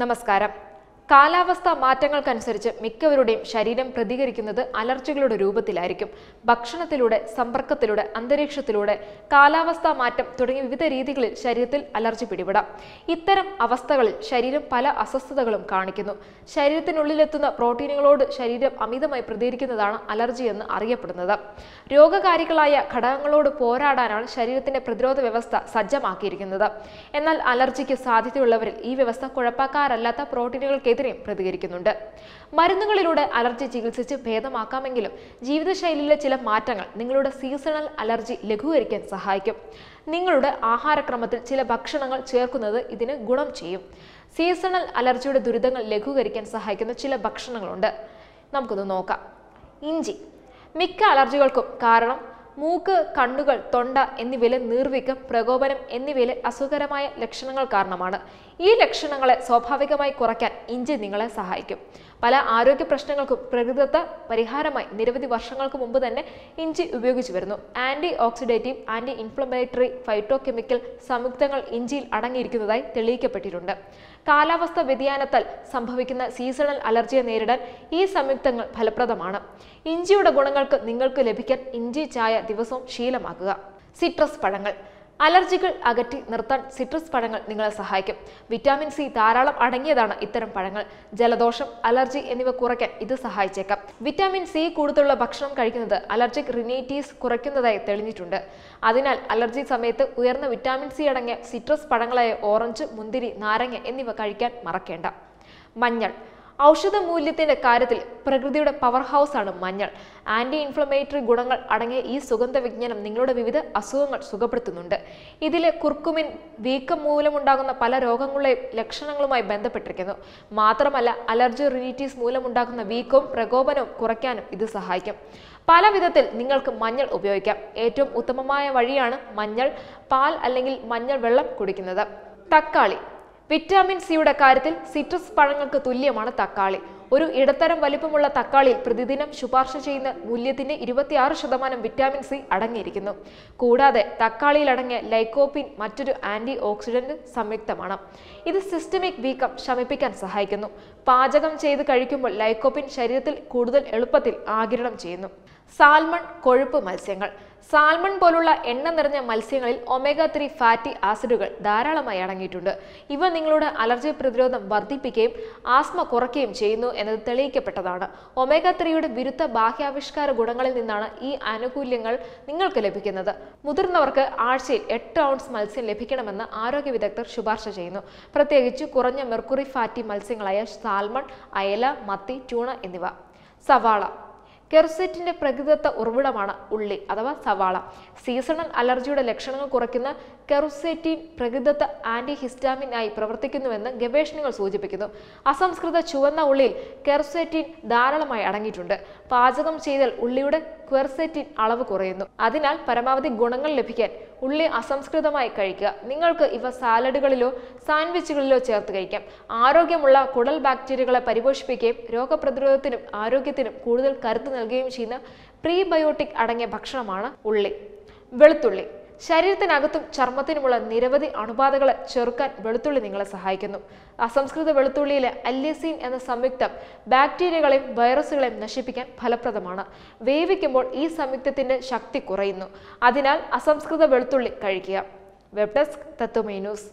നമസ്കാരം കാലാവസ്ഥ മാറ്റങ്ങൾക്കനുസരിച്ച് മിക്കവരുടെയും ശരീരം പ്രതികരിക്കുന്നത് അലർജികളുടെ രൂപത്തിലായിരിക്കും. ഭക്ഷണത്തിലൂടെ സമ്പർക്കത്തിലൂടെ അന്തരീക്ഷത്തിലൂടെ കാലാവസ്ഥാ മാറ്റം തുടങ്ങിയ വിവിധ രീതികളിൽ ശരീരത്തിൽ അലർജി പിടിപെടാം. ഇത്തരം അവസ്ഥകളിൽ ശരീരം പല അസ്വസ്ഥതകളും കാണിക്കുന്നു. ശരീരത്തിനുള്ളിലെത്തുന്ന പ്രോട്ടീനുകളോട് ശരീരം അമിതമായി പ്രതികരിക്കുന്നതാണ് അലർജി എന്ന് അറിയപ്പെടുന്നത്. രോഗകാരികളായ ഘടകങ്ങളോട് പോരാടാനാണ് ശരീരത്തിന്റെ പ്രതിരോധ വ്യവസ്ഥ സജ്ജമാക്കിയിരിക്കുന്നത്. എന്നാൽ അലർജിക്ക് സാധ്യതയുള്ളവരിൽ ഈ വ്യവസ്ഥ കുഴപ്പക്കാരല്ലാത്ത പ്രോട്ടീനുകൾക്കെതിരെയും പ്രതികരിക്കുന്നുണ്ട്. മരുന്നുകളിലൂടെ അലർജി ചികിത്സിച്ച് ഭേദമാക്കാമെങ്കിലും ജീവിതശൈലിയിലെ ചില മാറ്റങ്ങൾ നിങ്ങളുടെ സീസണൽ അലർജി ലഘൂകരിക്കാൻ സഹായിക്കും. നിങ്ങളുടെ ആഹാരക്രമത്തിൽ ചില ഭക്ഷണങ്ങൾ ചേർക്കുന്നത് ഇതിന് ഗുണം ചെയ്യും. സീസണൽ അലർജിയുടെ ദുരിതങ്ങൾ ലഘൂകരിക്കാൻ സഹായിക്കുന്ന ചില ഭക്ഷണങ്ങളുണ്ട്. നമുക്കൊന്ന് നോക്കാം. ഇഞ്ചി. മിക്ക അലർജികൾക്കും കാരണം മൂക്ക് കണ്ണുകൾ തൊണ്ട എന്നിവയിലെ നീർവീക്കം പ്രകോപനം എന്നിവയിലെ അസുഖകരമായ ലക്ഷണങ്ങൾ കാരണമാണ്. ഈ ലക്ഷണങ്ങളെ സ്വാഭാവികമായി കുറയ്ക്കാൻ ഇഞ്ചി നിങ്ങളെ സഹായിക്കും. പല ആരോഗ്യ പ്രശ്നങ്ങൾക്കും പ്രകൃതിദത്ത പരിഹാരമായി നിരവധി വർഷങ്ങൾക്ക് മുമ്പ് തന്നെ ഇഞ്ചി ഉപയോഗിച്ചു വരുന്നു. Anti oxidative anti inflammatory phytochemical സംയുക്തങ്ങൾ ഇഞ്ചിയിൽ അടങ്ങിയിരിക്കുന്നതായി തെളിയിക്കപ്പെട്ടിട്ടുണ്ട്. കാലാവസ്ഥ വ്യതിയാനത്താൽ സംഭവിക്കുന്ന സീസണൽ അലർജിയെ നേരിടാൻ ഈ സംയുക്തങ്ങൾ ഫലപ്രദമാണ്. ഇഞ്ചിയുടെ ഗുണങ്ങൾക്ക് നിങ്ങൾക്ക് ലഭിക്കാൻ ഇഞ്ചി ചായ ദിവസവും ശീലമാക്കുക. സിട്രസ് പഴങ്ങൾ. അലർജികൾ അകറ്റി നിർത്താൻ സിട്രസ് പഴങ്ങൾ നിങ്ങളെ സഹായിക്കും. വിറ്റാമിൻ സി ധാരാളം അടങ്ങിയതാണ് ഇത്തരം പഴങ്ങൾ. ജലദോഷം അലർജി എന്നിവ കുറയ്ക്കാൻ ഇത് സഹായിച്ചേക്കാം. വിറ്റാമിൻ സി കൂടുതലുള്ള ഭക്ഷണം കഴിക്കുന്നത് അലർജിക് റിനൈറ്റീസ് കുറയ്ക്കുന്നതായി തെളിഞ്ഞിട്ടുണ്ട്. അതിനാൽ അലർജി സമയത്ത് ഉയർന്ന വിറ്റാമിൻ സി അടങ്ങിയ സിട്രസ് പഴങ്ങളായ ഓറഞ്ച് മുന്തിരി നാരങ്ങ എന്നിവ കഴിക്കാൻ മറക്കേണ്ട. മഞ്ഞൾ ഔഷധ മൂല്യത്തിന്റെ കാര്യത്തിൽ പ്രകൃതിയുടെ പവർ ഹൗസ് ആണ് മഞ്ഞൾ. ആന്റി ഇൻഫ്ലമേറ്ററി ഗുണങ്ങൾ അടങ്ങിയ ഈ സുഗന്ധ വിജ്ഞാനം നിങ്ങളുടെ വിവിധ അസുഖങ്ങൾ സുഖപ്പെടുത്തുന്നുണ്ട്. ഇതിലെ കുർക്കുമിൻ വീക്കം മൂലമുണ്ടാകുന്ന പല രോഗങ്ങളുടെ ലക്ഷണങ്ങളുമായി ബന്ധപ്പെട്ടിരിക്കുന്നു. മാത്രമല്ല അലർജി റിനീറ്റീസ് മൂലമുണ്ടാകുന്ന വീക്കവും പ്രകോപനവും കുറയ്ക്കാനും ഇത് സഹായിക്കും. പല വിധത്തിൽ നിങ്ങൾക്ക് മഞ്ഞൾ ഉപയോഗിക്കാം. ഏറ്റവും ഉത്തമമായ വഴിയാണ് മഞ്ഞൾ പാൽ അല്ലെങ്കിൽ മഞ്ഞൾ വെള്ളം കുടിക്കുന്നത്. തക്കാളി വിറ്റാമിൻ സിയുടെ കാര്യത്തിൽ സിട്രസ് പഴങ്ങൾക്ക് തുല്യമാണ് തക്കാളി. ഒരു ഇടത്തരം വലിപ്പമുള്ള തക്കാളിയിൽ പ്രതിദിനം ശുപാർശ ചെയ്യുന്ന മൂല്യത്തിന്റെ ഇരുപത്തിയാറ് ശതമാനം വിറ്റാമിൻ സി അടങ്ങിയിരിക്കുന്നു. കൂടാതെ തക്കാളിയിൽ അടങ്ങിയ ലൈക്കോപ്പിൻ മറ്റൊരു ആന്റി ഓക്സിഡന്റ് സംയുക്തമാണ്. ഇത് സിസ്റ്റമിക് വീക്കം ശമിപ്പിക്കാൻ സഹായിക്കുന്നു. പാചകം ചെയ്ത് കഴിക്കുമ്പോൾ ലൈക്കോപ്പിൻ ശരീരത്തിൽ കൂടുതൽ എളുപ്പത്തിൽ ആഗിരണം ചെയ്യുന്നു. സാൽമൺ കൊഴുപ്പ് മത്സ്യങ്ങൾ. സാൽമൺ പോലുള്ള എണ്ണ നിറഞ്ഞ മത്സ്യങ്ങളിൽ ഒമേഗ ത്രീ ഫാറ്റി ആസിഡുകൾ ധാരാളമായി അടങ്ങിയിട്ടുണ്ട്. ഇവ നിങ്ങളുടെ അലർജി പ്രതിരോധം വർദ്ധിപ്പിക്കുകയും ആസ്മ കുറയ്ക്കുകയും ചെയ്യുന്നു എന്നത് തെളിയിക്കപ്പെട്ടതാണ്. ഒമേഗ ത്രീയുടെ വിരുദ്ധ ബാഹ്യാവിഷ്കാര ഗുണങ്ങളിൽ നിന്നാണ് ഈ ആനുകൂല്യങ്ങൾ നിങ്ങൾക്ക് ലഭിക്കുന്നത്. മുതിർന്നവർക്ക് ആഴ്ചയിൽ എട്ട് ഔൺസ് മത്സ്യം ലഭിക്കണമെന്ന് ആരോഗ്യ വിദഗ്ധർ ശുപാർശ ചെയ്യുന്നു. പ്രത്യേകിച്ച് കുറഞ്ഞ മെർക്കുറി ഫാറ്റി മത്സ്യങ്ങളായ സാൽമൺ അയല മത്തി ട്യൂണ എന്നിവ. സവാള കെർസെറ്റിന്റെ പ്രകൃതിദത്ത ഉറവിടമാണ് ഉള്ളി അഥവാ സവാള. സീസണൽ അലർജിയുടെ ലക്ഷണങ്ങൾ കുറയ്ക്കുന്ന കെറുസെറ്റിൻ പ്രകൃതിദത്ത ആന്റി ഹിസ്റ്റാമിൻ ആയി പ്രവർത്തിക്കുന്നുവെന്ന് ഗവേഷണങ്ങൾ സൂചിപ്പിക്കുന്നു. അസംസ്കൃത ചുവന്ന ഉള്ളിയിൽ കെർസെറ്റിൻ ധാരാളമായി അടങ്ങിയിട്ടുണ്ട്. പാചകം ചെയ്താൽ ഉള്ളിയുടെ ക്വെർസെറ്റിൻ അളവ് കുറയുന്നു. അതിനാൽ പരമാവധി ഗുണങ്ങൾ ലഭിക്കാൻ ഉള്ളി അസംസ്കൃതമായി കഴിക്കുക. നിങ്ങൾക്ക് ഇവ സാലഡുകളിലോ സാൻഡ്വിച്ചുകളിലോ ചേർത്ത് കഴിക്കാം. ആരോഗ്യമുള്ള കുടൽ ബാക്ടീരിയകളെ പരിപോഷിപ്പിക്കുകയും രോഗപ്രതിരോധത്തിനും ആരോഗ്യത്തിനും കൂടുതൽ കരുത്ത് നൽകുകയും ചെയ്യുന്ന പ്രീബയോട്ടിക് അടങ്ങിയ ഭക്ഷണമാണ് ഉള്ളി. വെളുത്തുള്ളി. ശരീരത്തിനകത്തും ചർമ്മത്തിനുമുള്ള നിരവധി അണുബാധകളെ ചെറുക്കാൻ വെളുത്തുള്ളി നിങ്ങളെ സഹായിക്കുന്നു. അസംസ്കൃത വെളുത്തുള്ളിയിലെ അല്യസീൻ എന്ന സംയുക്തം ബാക്ടീരിയകളെയും വൈറസുകളെയും നശിപ്പിക്കാൻ ഫലപ്രദമാണ്. വേവിക്കുമ്പോൾ ഈ സംയുക്തത്തിന്റെ ശക്തി കുറയുന്നു. അതിനാൽ അസംസ്കൃത വെളുത്തുള്ളി കഴിക്കുക. Web desk Tatwamayi news.